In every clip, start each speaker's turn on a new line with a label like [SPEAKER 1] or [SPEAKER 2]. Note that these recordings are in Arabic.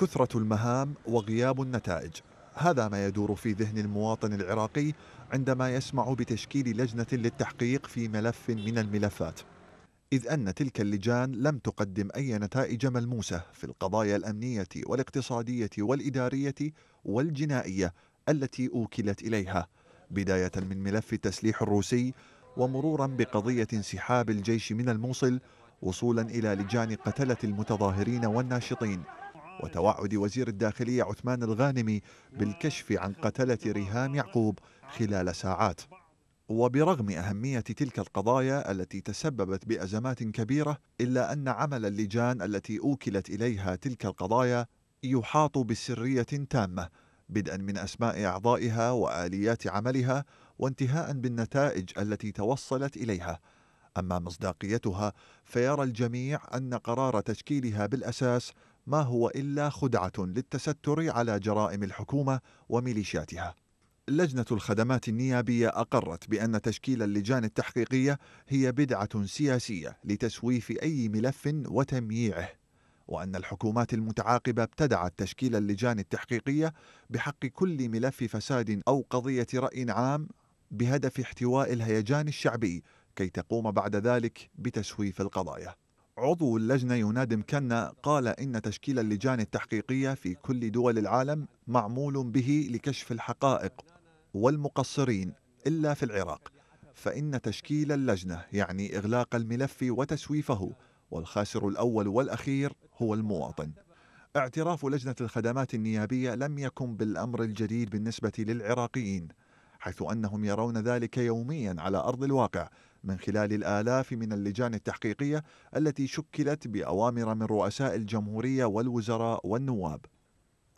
[SPEAKER 1] كثرة المهام وغياب النتائج. هذا ما يدور في ذهن المواطن العراقي عندما يسمع بتشكيل لجنة للتحقيق في ملف من الملفات. إذ أن تلك اللجان لم تقدم أي نتائج ملموسة في القضايا الأمنية والاقتصادية والإدارية والجنائية التي أوكلت إليها. بداية من ملف التسليح الروسي ومرورا بقضية انسحاب الجيش من الموصل وصولا إلى لجان قتلة المتظاهرين والناشطين وتوعد وزير الداخلية عثمان الغانمي بالكشف عن قتلة ريهام يعقوب خلال ساعات. وبرغم أهمية تلك القضايا التي تسببت بأزمات كبيرة إلا أن عمل اللجان التي أوكلت إليها تلك القضايا يحاط بسرية تامة بدءا من أسماء أعضائها وآليات عملها وانتهاء بالنتائج التي توصلت إليها. أما مصداقيتها فيرى الجميع أن قرار تشكيلها بالأساس ما هو إلا خدعة للتستر على جرائم الحكومة وميليشياتها. لجنة الخدمات النيابية أقرت بأن تشكيل اللجان التحقيقية هي بدعة سياسية لتسويف أي ملف وتمييعه وأن الحكومات المتعاقبة ابتدعت تشكيل اللجان التحقيقية بحق كل ملف فساد أو قضية رأي عام بهدف احتواء الهيجان الشعبي كي تقوم بعد ذلك بتسويف القضايا. عضو اللجنة ينادم كنا قال إن تشكيل اللجان التحقيقية في كل دول العالم معمول به لكشف الحقائق والمقصرين إلا في العراق. فإن تشكيل اللجنة يعني إغلاق الملف وتسويفه والخاسر الأول والأخير هو المواطن. اعتراف لجنة الخدمات النيابية لم يكن بالأمر الجديد بالنسبة للعراقيين حيث أنهم يرون ذلك يوميا على أرض الواقع من خلال الآلاف من اللجان التحقيقية التي شكلت بأوامر من رؤساء الجمهورية والوزراء والنواب.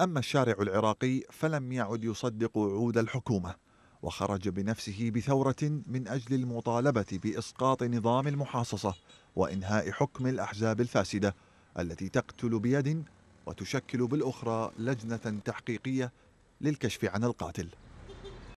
[SPEAKER 1] أما الشارع العراقي فلم يعد يصدق وعود الحكومة وخرج بنفسه بثورة من أجل المطالبة بإسقاط نظام المحاصصة وإنهاء حكم الأحزاب الفاسدة التي تقتل بيد وتشكل بالأخرى لجنة تحقيقية للكشف عن القاتل.